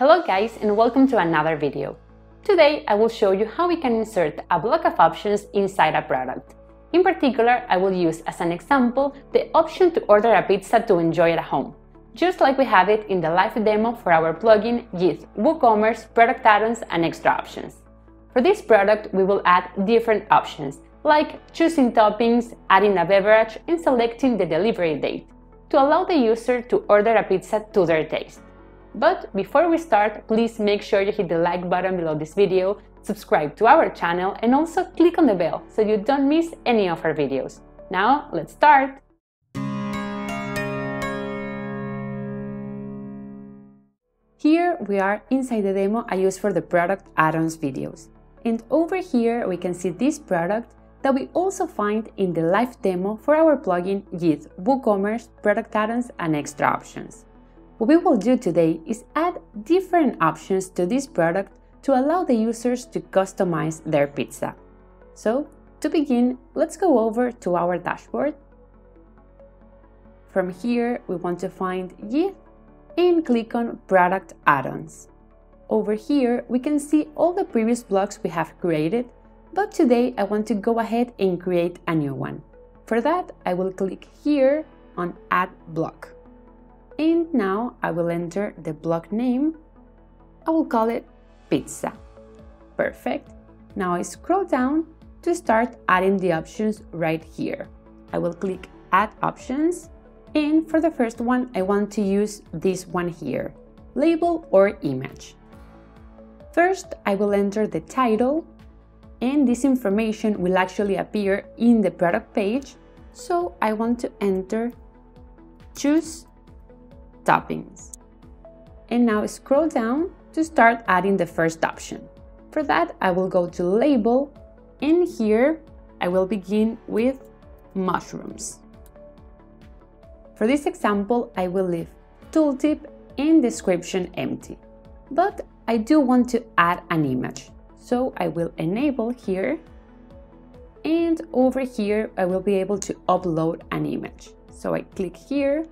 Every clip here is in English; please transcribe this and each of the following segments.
Hello guys and welcome to another video. Today I will show you how we can insert a block of options inside a product. In particular, I will use as an example the option to order a pizza to enjoy at home, just like we have it in the live demo for our plugin Yith WooCommerce product add-ons and extra options. For this product, we will add different options, like choosing toppings, adding a beverage, and selecting the delivery date, to allow the user to order a pizza to their taste. But before we start, please make sure you hit the like button below this video, subscribe to our channel, and also click on the bell so you don't miss any of our videos. Now, let's start! Here we are inside the demo I use for the product add-ons videos. And over here we can see this product that we also find in the live demo for our plugin Yith WooCommerce product add-ons and extra options. What we will do today is add different options to this product to allow the users to customize their pizza. So, to begin, let's go over to our dashboard. From here, we want to find Yith and click on Product Add-ons. Over here, we can see all the previous blocks we have created, but today I want to go ahead and create a new one. For that, I will click here on Add Block. Now I will enter the block name. I will call it pizza. Perfect. Now I scroll down to start adding the options right here. I will click add options and for the first one I want to use this one here, label or image. First I will enter the title and this information will actually appear in the product page so I want to enter choose toppings. And now scroll down to start adding the first option. For that, I will go to label and here I will begin with mushrooms. For this example, I will leave tooltip and description empty, but I do want to add an image. So I will enable here and over here I will be able to upload an image. So I click here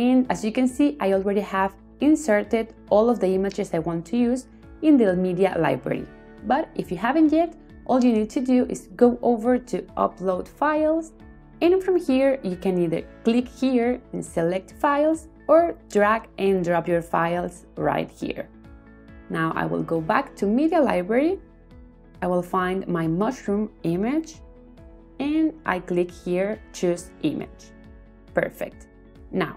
and as you can see, I already have inserted all of the images I want to use in the media library. But if you haven't yet, all you need to do is go over to upload files and from here you can either click here and select files or drag and drop your files right here. Now I will go back to media library, I will find my mushroom image and I click here choose image. Perfect. Now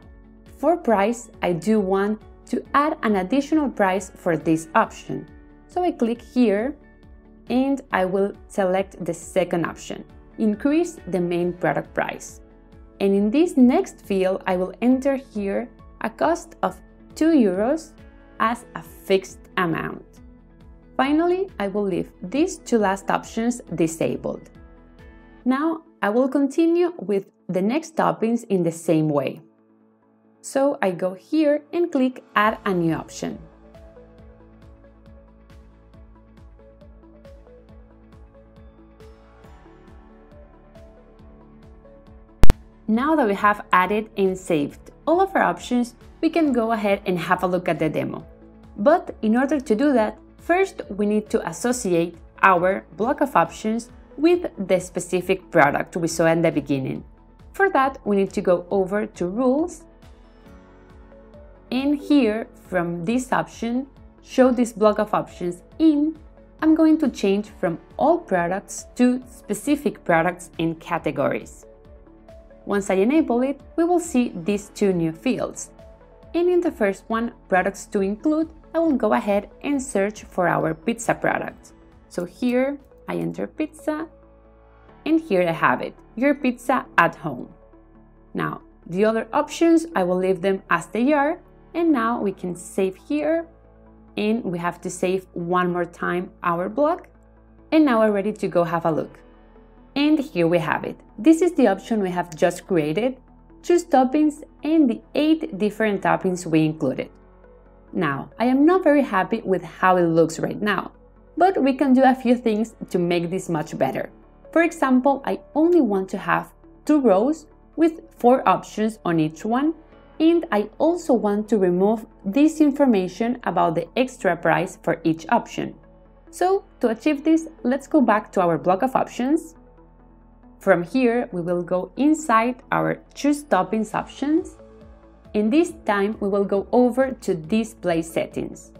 for price, I do want to add an additional price for this option. So I click here and I will select the second option, increase the main product price. And in this next field, I will enter here a cost of 2 euros as a fixed amount. Finally, I will leave these two last options disabled. Now, I will continue with the next toppings in the same way. So I go here and click Add a new option. Now that we have added and saved all of our options, we can go ahead and have a look at the demo. But in order to do that, first we need to associate our block of options with the specific product we saw in the beginning. For that, we need to go over to Rules and here from this option, show this block of options in, I'm going to change from all products to specific products and categories. Once I enable it, we will see these two new fields. And in the first one, products to include, I will go ahead and search for our pizza product. So here I enter pizza and here I have it, your pizza at home. Now, the other options, I will leave them as they are and now we can save here and we have to save one more time our block. And now we're ready to go have a look. And here we have it. This is the option we have just created. Choose toppings and the eight different toppings we included. Now, I am not very happy with how it looks right now, but we can do a few things to make this much better. For example, I only want to have two rows with four options on each one And I also want to remove this information about the extra price for each option. So to achieve this, let's go back to our block of options. From here, we will go inside our Choose Toppings options. And this time, we will go over to Display Settings.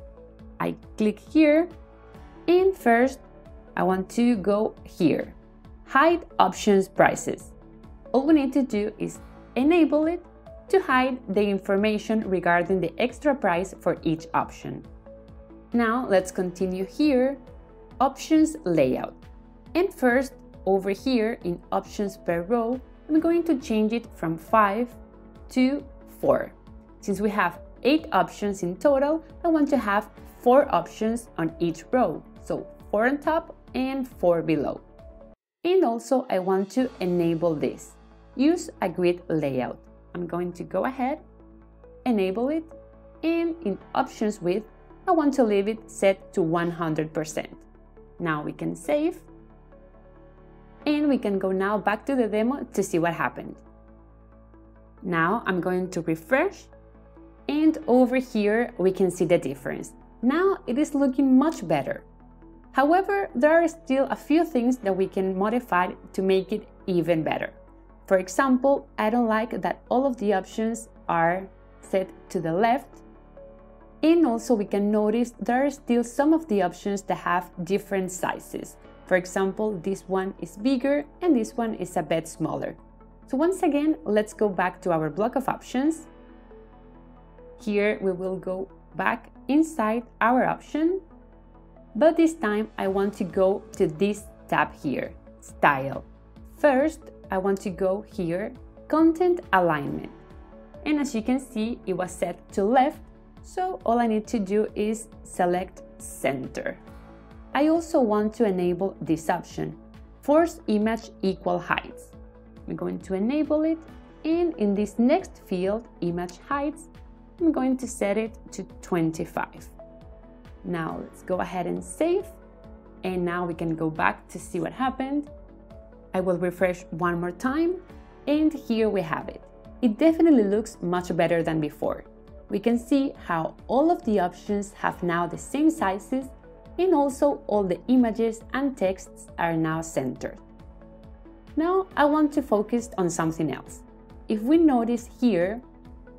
I click here, and first, I want to go here. Hide Options Prices. All we need to do is enable it to hide the information regarding the extra price for each option. Now let's continue here, Options Layout. And first, over here in Options per row, I'm going to change it from 5 to 4. Since we have 8 options in total, I want to have 4 options on each row, so 4 on top and 4 below. And also I want to enable this. Use a grid layout. I'm going to go ahead, enable it, and in options width, I want to leave it set to 100%. Now we can save, and we can go now back to the demo to see what happened. Now I'm going to refresh, and over here we can see the difference. Now it is looking much better. However, there are still a few things that we can modify to make it even better. For example, I don't like that all of the options are set to the left. And also we can notice there are still some of the options that have different sizes. For example, this one is bigger and this one is a bit smaller. So once again, let's go back to our block of options. Here we will go back inside our option, but this time I want to go to this tab here, Style. First, I want to go here, Content Alignment. And as you can see, it was set to left, so all I need to do is select Center. I also want to enable this option, Force Image Equal Heights. I'm going to enable it, and in this next field, Image Heights, I'm going to set it to 25. Now let's go ahead and save, and now we can go back to see what happened. I will refresh one more time and here we have it. It definitely looks much better than before. We can see how all of the options have now the same sizes and also all the images and texts are now centered. Now I want to focus on something else. If we notice here,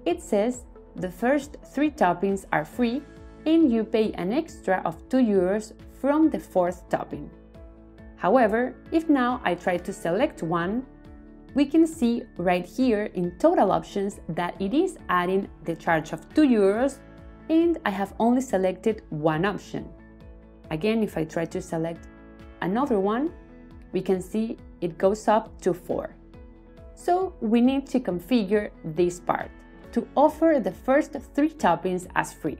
it says the first three toppings are free and you pay an extra of 2 euros from the fourth topping. However, if now I try to select one, we can see right here in total options that it is adding the charge of 2 euros and I have only selected one option. Again, if I try to select another one, we can see it goes up to 4. So we need to configure this part to offer the first three toppings as free.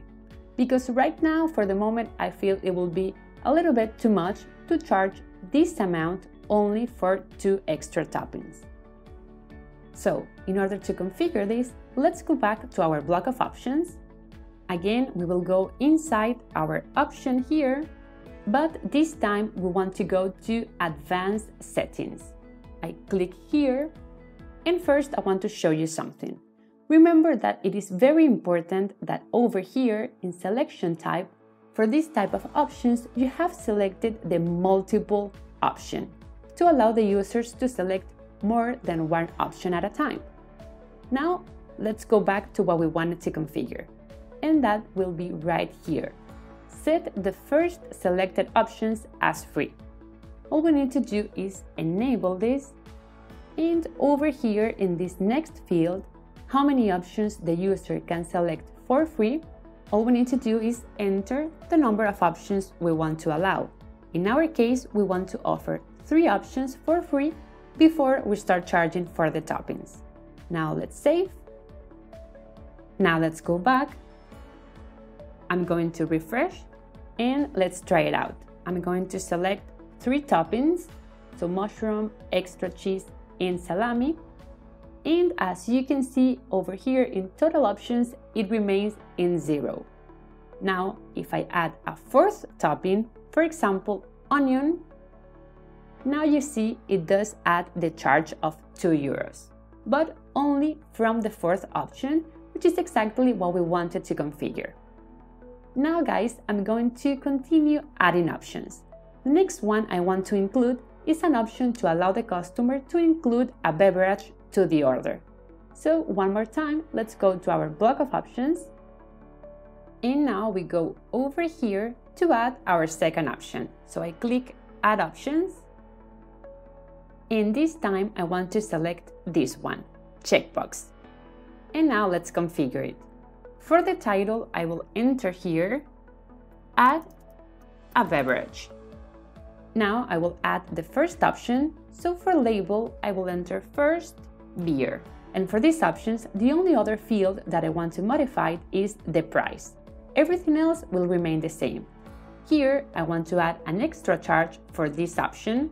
Because right now, for the moment, I feel it will be a little bit too much to charge this amount only for two extra toppings. So, in order to configure this, let's go back to our block of options. Again, we will go inside our option here, but this time we want to go to Advanced Settings. I click here, and first I want to show you something. Remember that it is very important that over here in Selection Type, for this type of options, you have selected the multiple option to allow the users to select more than one option at a time. Now, let's go back to what we wanted to configure, and that will be right here. Set the first selected options as free. All we need to do is enable this, and over here in this next field, how many options the user can select for free all we need to do is enter the number of options we want to allow. In our case, we want to offer three options for free before we start charging for the toppings. Now let's save. Now let's go back. I'm going to refresh and let's try it out. I'm going to select three toppings, so mushroom, extra cheese, and salami. And as you can see over here in total options, it remains in zero. Now, if I add a fourth topping, for example, onion, now you see it does add the charge of 2 euros, but only from the fourth option, which is exactly what we wanted to configure. Now guys, I'm going to continue adding options. The next one I want to include is an option to allow the customer to include a beverage to the order. So one more time, let's go to our block of options. And now we go over here to add our second option. So I click add options. And this time I want to select this one, checkbox. And now let's configure it. For the title, I will enter here, add a beverage. Now I will add the first option, so for label, I will enter first beer. And for these options, the only other field that I want to modify is the price. Everything else will remain the same. Here, I want to add an extra charge for this option.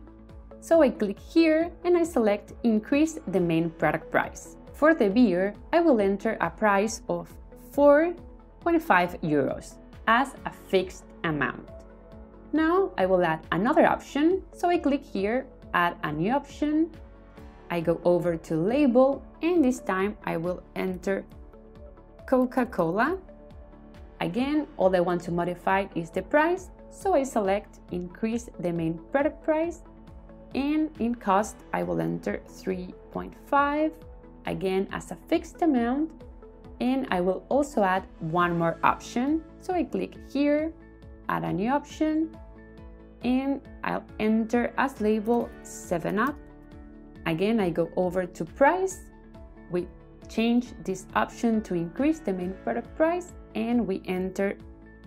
So I click here and I select increase the main product price. For the beer, I will enter a price of 4.5 euros as a fixed amount. Now I will add another option, so I click here, add a new option, I go over to label and this time I will enter Coca-Cola. Again, all I want to modify is the price, so I select increase the main product price and in cost I will enter 3.5 again as a fixed amount and I will also add one more option. So I click here, add a new option and I'll enter as label 7 up Again, I go over to price. We change this option to increase the main product price and we enter,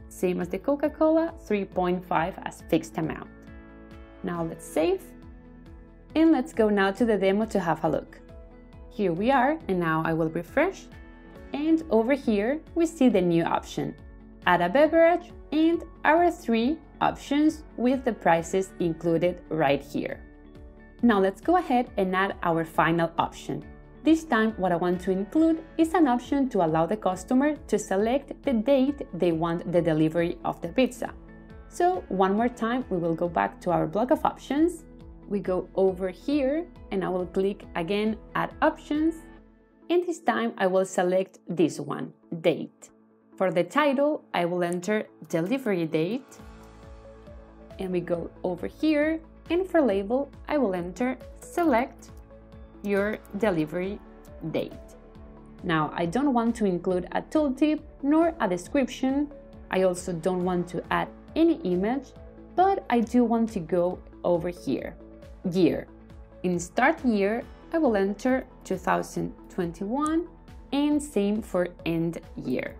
same as the Coca-Cola, 3.5 as fixed amount. Now let's save and let's go now to the demo to have a look. Here we are and now I will refresh and over here we see the new option, add a beverage and our three options with the prices included right here. Now let's go ahead and add our final option. This time what I want to include is an option to allow the customer to select the date they want the delivery of the pizza. So one more time we will go back to our block of options. We go over here and I will click again add options and this time I will select this one, date. For the title I will enter delivery date and we go over here and for label, I will enter select your delivery date. Now, I don't want to include a tooltip nor a description. I also don't want to add any image, but I do want to go over here. Year. In start year, I will enter 2021 and same for end year.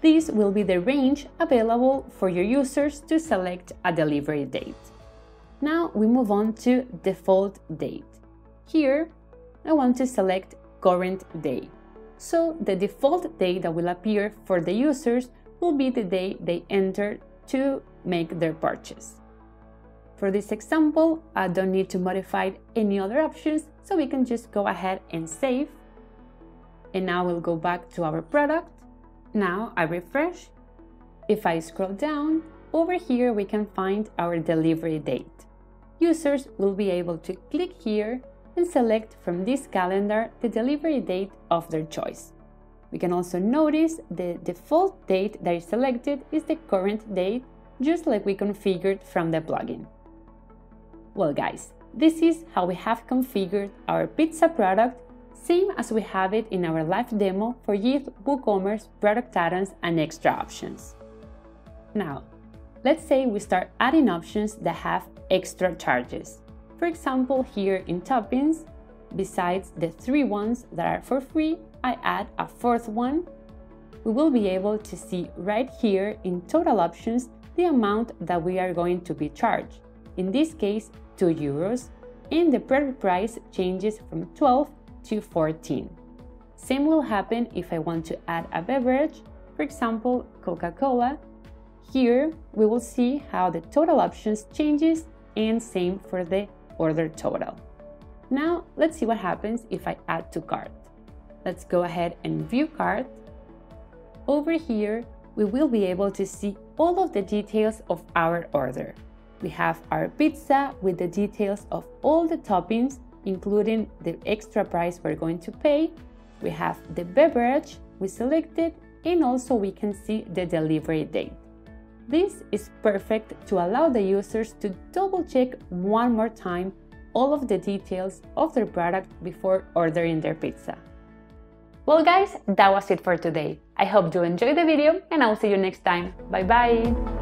This will be the range available for your users to select a delivery date. Now we move on to default date. Here, I want to select current day. So the default day that will appear for the users will be the day they enter to make their purchase. For this example, I don't need to modify any other options, so we can just go ahead and save. And now we'll go back to our product. Now I refresh. If I scroll down, over here we can find our delivery date users will be able to click here and select from this calendar the delivery date of their choice. We can also notice the default date that is selected is the current date, just like we configured from the plugin. Well guys, this is how we have configured our pizza product, same as we have it in our live demo for Yith WooCommerce product add-ons and extra options. Now, let's say we start adding options that have extra charges. For example, here in toppings, besides the three ones that are for free, I add a fourth one. We will be able to see right here in total options the amount that we are going to be charged. In this case, 2 euros, and the product price changes from 12 to 14. Same will happen if I want to add a beverage, for example, Coca-Cola. Here, we will see how the total options changes and same for the order total. Now let's see what happens if I add to cart. Let's go ahead and view cart. Over here, we will be able to see all of the details of our order. We have our pizza with the details of all the toppings, including the extra price we're going to pay, we have the beverage we selected and also we can see the delivery date. This is perfect to allow the users to double check one more time all of the details of their product before ordering their pizza. Well guys, that was it for today. I hope you enjoyed the video and I'll see you next time. Bye bye!